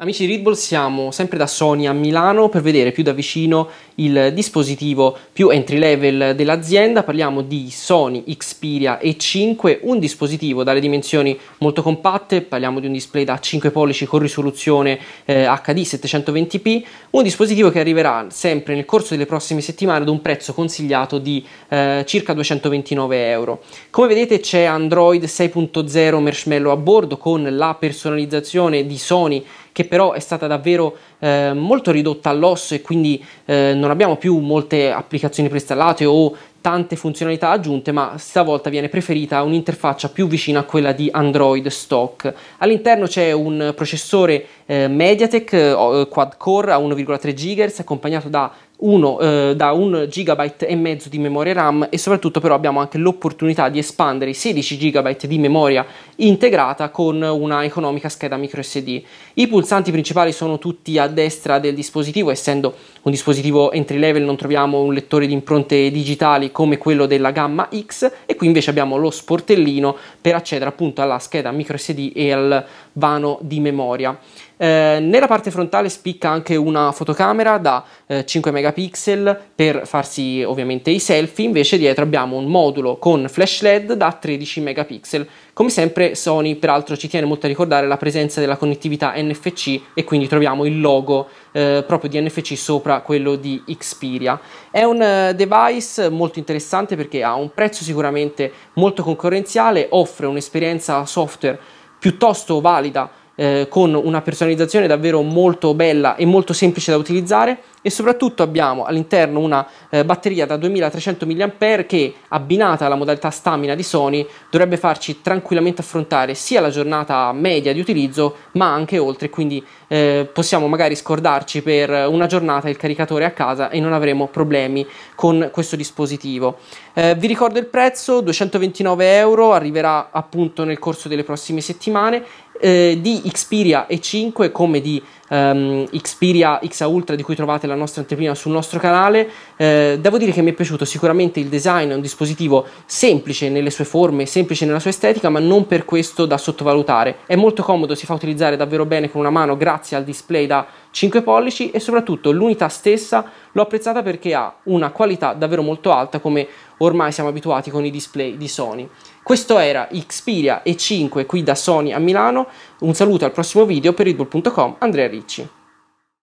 Amici di Readball, siamo sempre da Sony a Milano per vedere più da vicino il dispositivo più entry level dell'azienda. Parliamo di Sony Xperia E5, un dispositivo dalle dimensioni molto compatte, parliamo di un display da 5 pollici con risoluzione eh, HD 720p, un dispositivo che arriverà sempre nel corso delle prossime settimane ad un prezzo consigliato di eh, circa 229 euro. Come vedete c'è Android 6.0 Marshmallow a bordo con la personalizzazione di Sony che però è stata davvero eh, molto ridotta all'osso e quindi eh, non abbiamo più molte applicazioni preinstallate o tante funzionalità aggiunte, ma stavolta viene preferita un'interfaccia più vicina a quella di Android stock. All'interno c'è un processore eh, MediaTek eh, quad core a 1,3 GHz accompagnato da uno eh, da un gigabyte e mezzo di memoria RAM e soprattutto però abbiamo anche l'opportunità di espandere i 16 GB di memoria integrata con una economica scheda micro SD. I pulsanti principali sono tutti a destra del dispositivo, essendo un dispositivo entry level non troviamo un lettore di impronte digitali come quello della gamma X e qui invece abbiamo lo sportellino per accedere appunto alla scheda micro SD e al vano di memoria. Eh, nella parte frontale spicca anche una fotocamera da eh, 5 megapixel per farsi ovviamente i selfie, invece dietro abbiamo un modulo con flash LED da 13 megapixel. Come sempre Sony peraltro ci tiene molto a ricordare la presenza della connettività NFC e quindi troviamo il logo eh, proprio di NFC sopra quello di Xperia. È un uh, device molto interessante perché ha un prezzo sicuramente molto concorrenziale, offre un'esperienza software piuttosto valida eh, con una personalizzazione davvero molto bella e molto semplice da utilizzare. E soprattutto abbiamo all'interno una eh, batteria da 2300 mAh che abbinata alla modalità stamina di Sony dovrebbe farci tranquillamente affrontare sia la giornata media di utilizzo ma anche oltre. Quindi eh, possiamo magari scordarci per una giornata il caricatore a casa e non avremo problemi con questo dispositivo. Eh, vi ricordo il prezzo 229 euro arriverà appunto nel corso delle prossime settimane eh, di Xperia E5 come di um, Xperia XA Ultra di cui trovate la nostra anteprima sul nostro canale. Eh, devo dire che mi è piaciuto sicuramente il design, è un dispositivo semplice nelle sue forme, semplice nella sua estetica, ma non per questo da sottovalutare. È molto comodo, si fa utilizzare davvero bene con una mano grazie al display da 5 pollici e soprattutto l'unità stessa l'ho apprezzata perché ha una qualità davvero molto alta come ormai siamo abituati con i display di Sony. Questo era Xperia E5 qui da Sony a Milano, un saluto al prossimo video per Ridbull.com, Andrea Ricci.